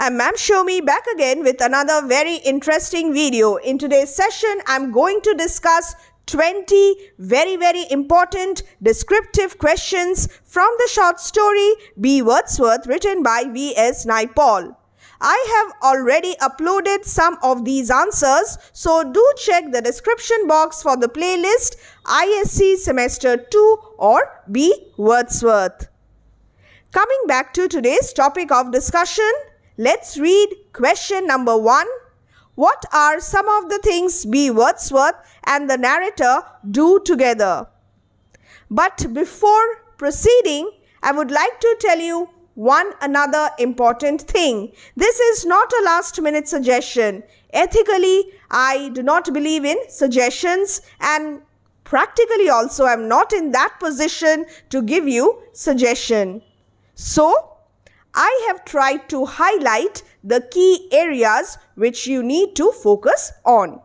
I'm Ma'am Shomi back again with another very interesting video. In today's session, I'm going to discuss 20 very very important descriptive questions from the short story B. Wordsworth written by V.S. Naipaul. I have already uploaded some of these answers, so do check the description box for the playlist ISC Semester 2 or B. Wordsworth. Coming back to today's topic of discussion, let's read question number 1. What are some of the things B. Wordsworth and the narrator do together? But before proceeding, I would like to tell you one another important thing. This is not a last minute suggestion. Ethically, I do not believe in suggestions and practically also I am not in that position to give you suggestion. So, I have tried to highlight the key areas which you need to focus on.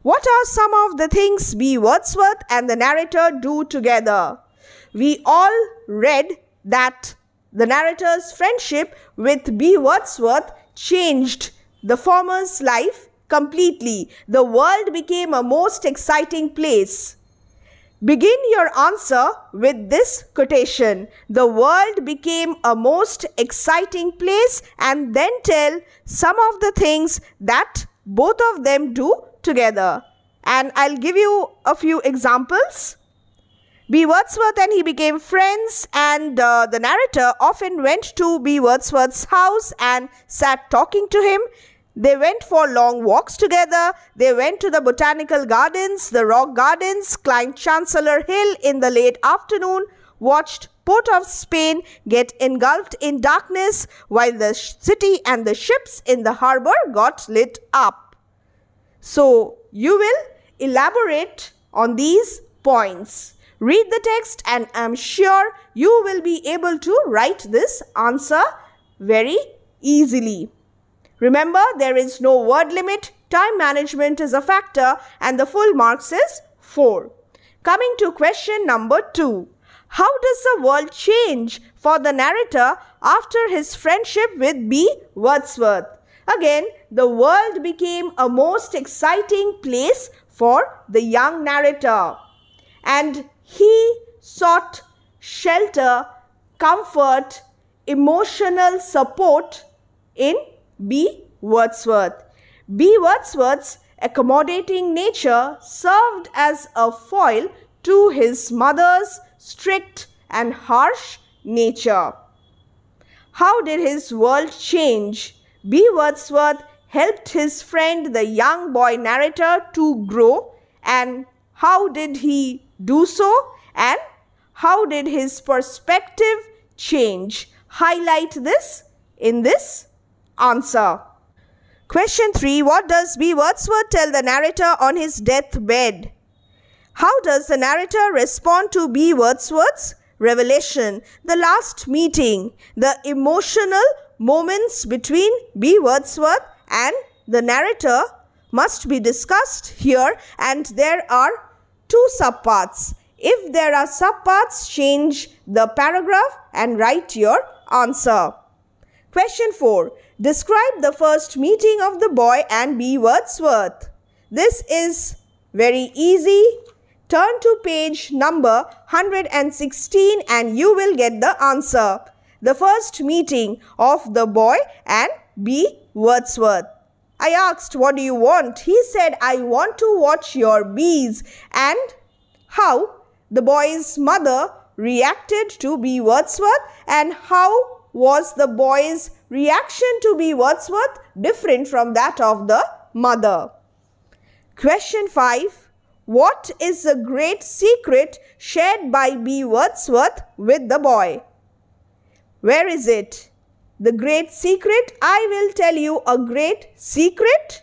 What are some of the things B. Wordsworth and the narrator do together? We all read that the narrator's friendship with B. Wordsworth changed the former's life completely. The world became a most exciting place. Begin your answer with this quotation. The world became a most exciting place and then tell some of the things that both of them do together. And I'll give you a few examples. B. Wordsworth and he became friends, and uh, the narrator often went to B. Wordsworth's house and sat talking to him. They went for long walks together. They went to the botanical gardens, the rock gardens, climbed Chancellor Hill in the late afternoon, watched Port of Spain get engulfed in darkness while the city and the ships in the harbor got lit up. So, you will elaborate on these points. Read the text and I'm sure you will be able to write this answer very easily. Remember, there is no word limit, time management is a factor and the full marks is 4. Coming to question number 2. How does the world change for the narrator after his friendship with B. Wordsworth? Again, the world became a most exciting place for the young narrator. And he sought shelter, comfort, emotional support in B. Wordsworth. B. Wordsworth's accommodating nature served as a foil to his mother's strict and harsh nature. How did his world change? B. Wordsworth helped his friend, the young boy narrator, to grow. And how did he do so and how did his perspective change? Highlight this in this answer. Question 3. What does B. Wordsworth tell the narrator on his deathbed? How does the narrator respond to B. Wordsworth's revelation, the last meeting, the emotional moments between B. Wordsworth and the narrator must be discussed here and there are two subparts. If there are subparts, change the paragraph and write your answer. Question 4. Describe the first meeting of the boy and B. Wordsworth. This is very easy. Turn to page number 116 and you will get the answer. The first meeting of the boy and B. Wordsworth. I asked, What do you want? He said, I want to watch your bees. And how the boy's mother reacted to B. Wordsworth and how was the boy's reaction to B. Wordsworth different from that of the mother. Question 5. What is the great secret shared by B. Wordsworth with the boy? Where is it? The great secret? I will tell you a great secret.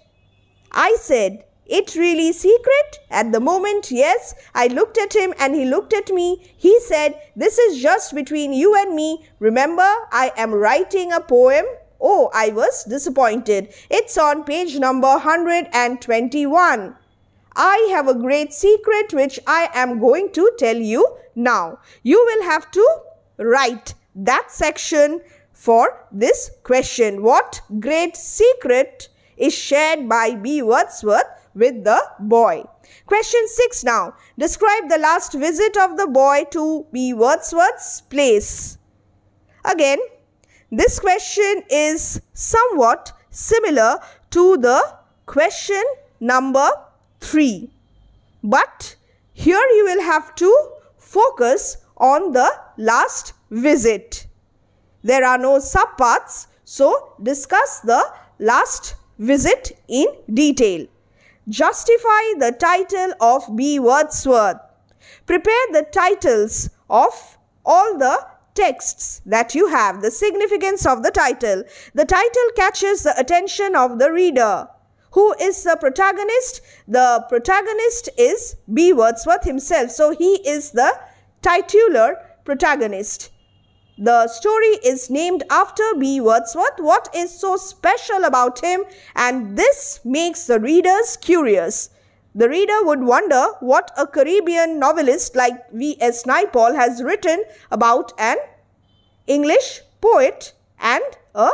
I said, it really secret? At the moment, yes. I looked at him and he looked at me. He said, this is just between you and me. Remember, I am writing a poem. Oh, I was disappointed. It's on page number 121. I have a great secret which I am going to tell you now. You will have to write that section for this question. What great secret is shared by B. Wordsworth with the boy? Question 6 now. Describe the last visit of the boy to B. Wordsworth's place. Again, this question is somewhat similar to the question number 3. But here you will have to focus on the last visit. There are no subparts, so discuss the last visit in detail. Justify the title of B. Wordsworth. Prepare the titles of all the texts that you have, the significance of the title. The title catches the attention of the reader. Who is the protagonist? The protagonist is B. Wordsworth himself. So he is the titular protagonist. The story is named after B. Wordsworth. What is so special about him? And this makes the readers curious. The reader would wonder what a Caribbean novelist like V.S. Naipaul has written about an English poet and a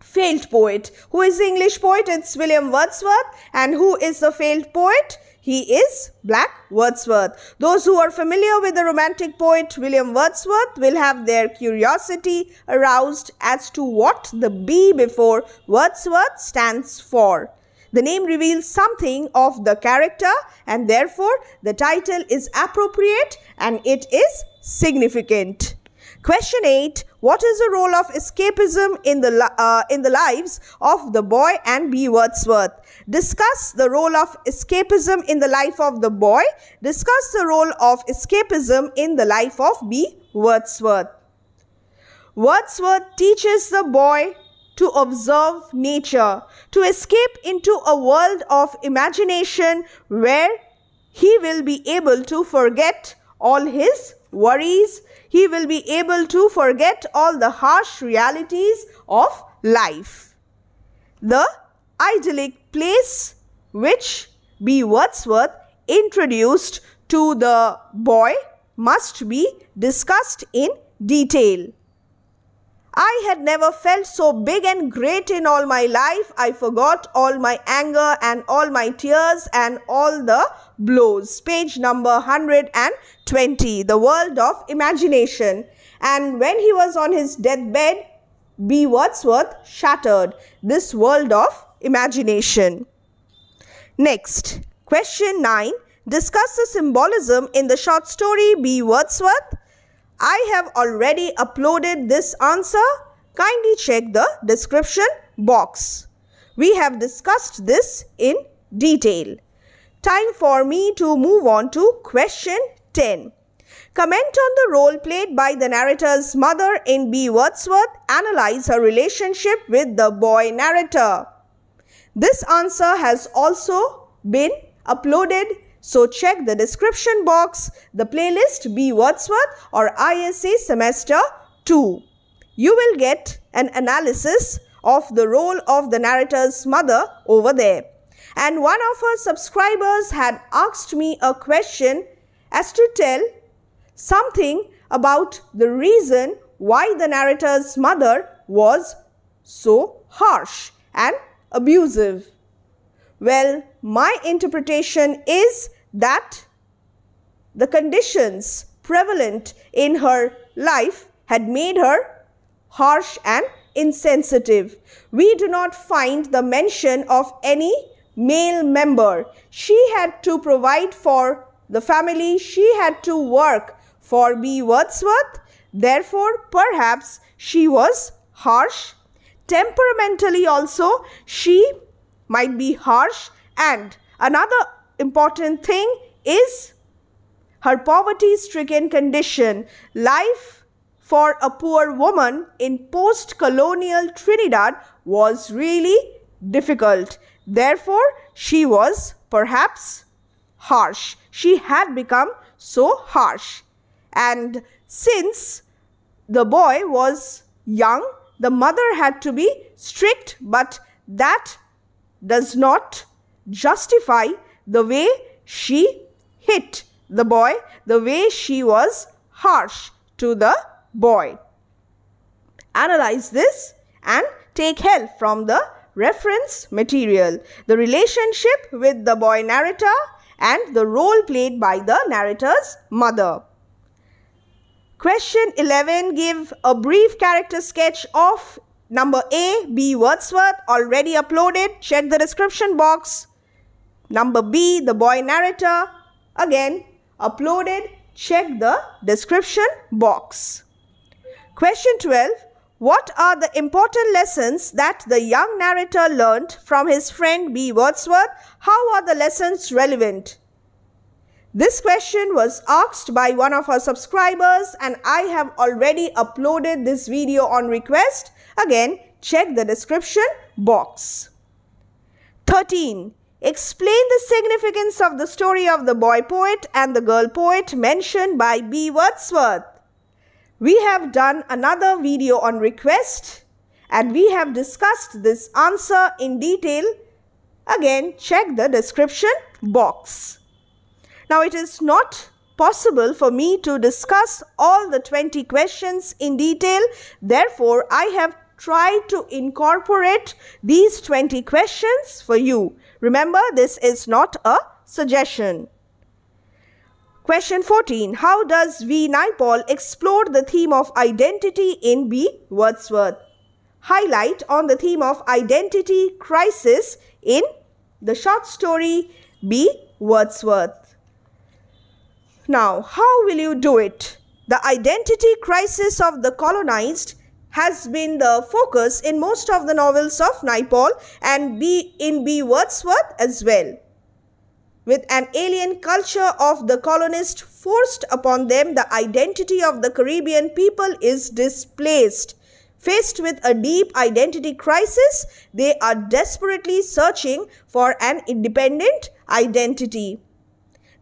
failed poet. Who is the English poet? It's William Wordsworth. And who is the failed poet? He is Black Wordsworth. Those who are familiar with the romantic poet William Wordsworth will have their curiosity aroused as to what the B before Wordsworth stands for. The name reveals something of the character and therefore the title is appropriate and it is significant. Question 8. What is the role of escapism in the, uh, in the lives of the boy and B. Wordsworth? Discuss the role of escapism in the life of the boy. Discuss the role of escapism in the life of B. Wordsworth. Wordsworth teaches the boy to observe nature, to escape into a world of imagination where he will be able to forget all his worries, he will be able to forget all the harsh realities of life. The idyllic place which B. Wordsworth introduced to the boy must be discussed in detail. I had never felt so big and great in all my life. I forgot all my anger and all my tears and all the blows. Page number 120, The World of Imagination. And when he was on his deathbed, B. Wordsworth shattered this world of imagination. Next, question 9. Discuss the symbolism in the short story B. Wordsworth I have already uploaded this answer. Kindly check the description box. We have discussed this in detail. Time for me to move on to question 10. Comment on the role played by the narrator's mother in B. Wordsworth. Analyze her relationship with the boy narrator. This answer has also been uploaded so check the description box, the playlist B Wordsworth or ISC Semester 2. You will get an analysis of the role of the narrator's mother over there. And one of our subscribers had asked me a question as to tell something about the reason why the narrator's mother was so harsh and abusive. Well, my interpretation is that the conditions prevalent in her life had made her harsh and insensitive. We do not find the mention of any male member. She had to provide for the family, she had to work for B. Wordsworth. Therefore, perhaps she was harsh. Temperamentally also, she might be harsh and another important thing is her poverty stricken condition. Life for a poor woman in post colonial Trinidad was really difficult. Therefore, she was perhaps harsh. She had become so harsh. And since the boy was young, the mother had to be strict, but that does not justify the way she hit the boy, the way she was harsh to the boy. Analyze this and take help from the reference material, the relationship with the boy narrator and the role played by the narrator's mother. Question 11 give a brief character sketch of number A, B Wordsworth already uploaded. Check the description box. Number B, the boy narrator again uploaded. Check the description box. Question 12 what are the important lessons that the young narrator learnt from his friend B. Wordsworth? How are the lessons relevant? This question was asked by one of our subscribers and I have already uploaded this video on request. Again, check the description box. 13. Explain the significance of the story of the boy poet and the girl poet mentioned by B. Wordsworth. We have done another video on request and we have discussed this answer in detail. Again, check the description box. Now, it is not possible for me to discuss all the 20 questions in detail. Therefore, I have tried to incorporate these 20 questions for you. Remember, this is not a suggestion. Question 14. How does V. Naipaul explore the theme of identity in B. Wordsworth? Highlight on the theme of identity crisis in the short story B. Wordsworth. Now, how will you do it? The identity crisis of the colonized has been the focus in most of the novels of Naipaul and B in B. Wordsworth as well with an alien culture of the colonist forced upon them, the identity of the Caribbean people is displaced. Faced with a deep identity crisis, they are desperately searching for an independent identity.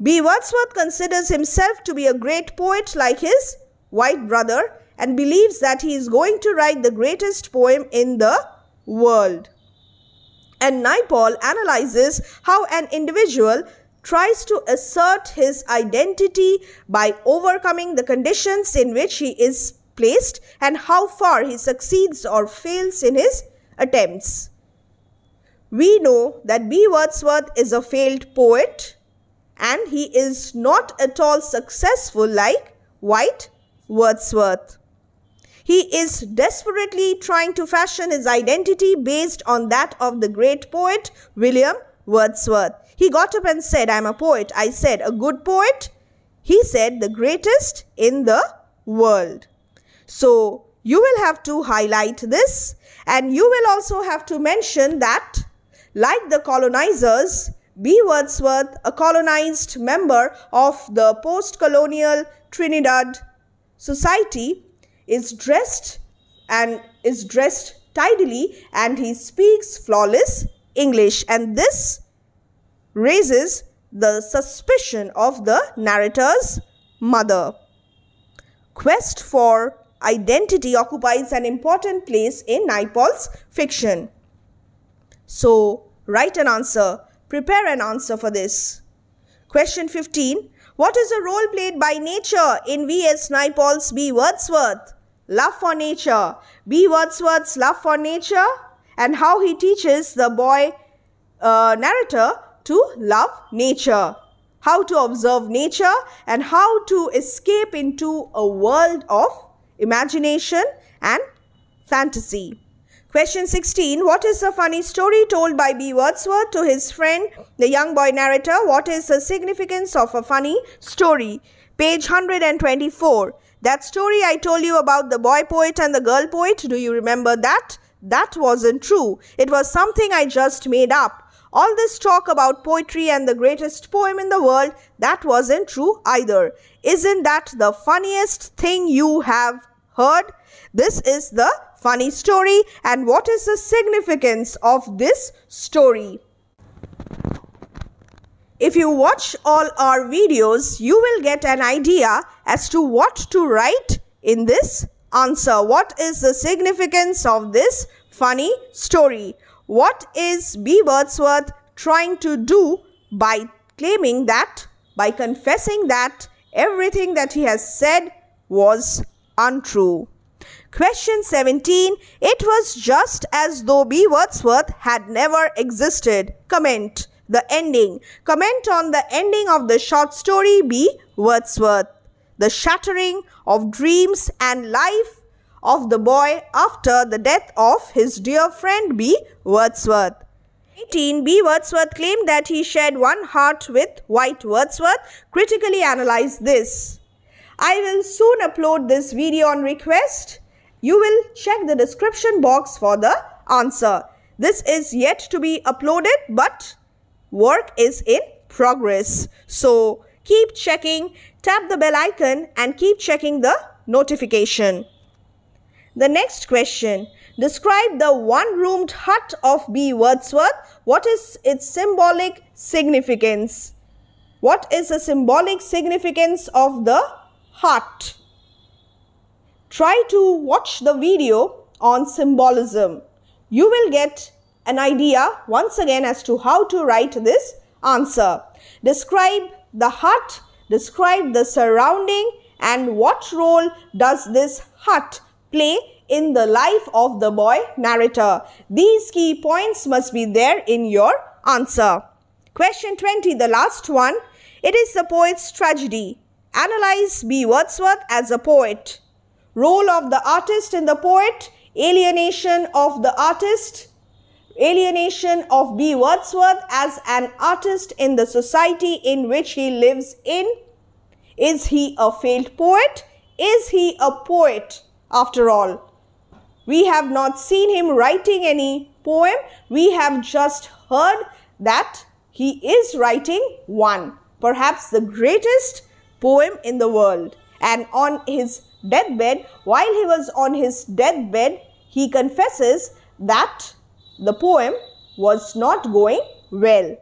B. Wordsworth considers himself to be a great poet like his white brother and believes that he is going to write the greatest poem in the world. And Naipaul analyzes how an individual tries to assert his identity by overcoming the conditions in which he is placed and how far he succeeds or fails in his attempts. We know that B. Wordsworth is a failed poet and he is not at all successful like White Wordsworth. He is desperately trying to fashion his identity based on that of the great poet William Wordsworth. He got up and said, I am a poet. I said, a good poet? He said, the greatest in the world. So, you will have to highlight this and you will also have to mention that, like the colonizers, B. Wordsworth, a colonized member of the post-colonial Trinidad society, is dressed and is dressed tidily and he speaks flawless English and this raises the suspicion of the narrator's mother. Quest for identity occupies an important place in Naipaul's fiction. So, write an answer, prepare an answer for this. Question 15. What is the role played by nature in V.S. Naipaul's B. Wordsworth? love for nature. B. Wordsworth's love for nature and how he teaches the boy uh, narrator to love nature. How to observe nature and how to escape into a world of imagination and fantasy. Question 16. What is the funny story told by B. Wordsworth to his friend, the young boy narrator? What is the significance of a funny story? Page 124. That story I told you about the boy poet and the girl poet, do you remember that? That wasn't true. It was something I just made up. All this talk about poetry and the greatest poem in the world, that wasn't true either. Isn't that the funniest thing you have heard? This is the funny story and what is the significance of this story? If you watch all our videos, you will get an idea as to what to write in this answer. What is the significance of this funny story? What is B. Wordsworth trying to do by claiming that, by confessing that everything that he has said was untrue? Question 17. It was just as though B. Wordsworth had never existed. Comment the ending. Comment on the ending of the short story B. Wordsworth. The shattering of dreams and life of the boy after the death of his dear friend B. Wordsworth. 18. B. Wordsworth claimed that he shared one heart with White Wordsworth. Critically analyze this. I will soon upload this video on request. You will check the description box for the answer. This is yet to be uploaded but work is in progress. So keep checking, tap the bell icon and keep checking the notification. The next question. Describe the one-roomed hut of B. Wordsworth. What is its symbolic significance? What is the symbolic significance of the hut? Try to watch the video on symbolism. You will get an idea once again as to how to write this answer. Describe the hut, describe the surrounding and what role does this hut play in the life of the boy narrator. These key points must be there in your answer. Question 20, the last one. It is the poet's tragedy. Analyze B. Wordsworth as a poet. Role of the artist in the poet, alienation of the artist, alienation of B. Wordsworth as an artist in the society in which he lives in. Is he a failed poet? Is he a poet after all? We have not seen him writing any poem. We have just heard that he is writing one, perhaps the greatest poem in the world. And on his deathbed, while he was on his deathbed, he confesses that the poem was not going well.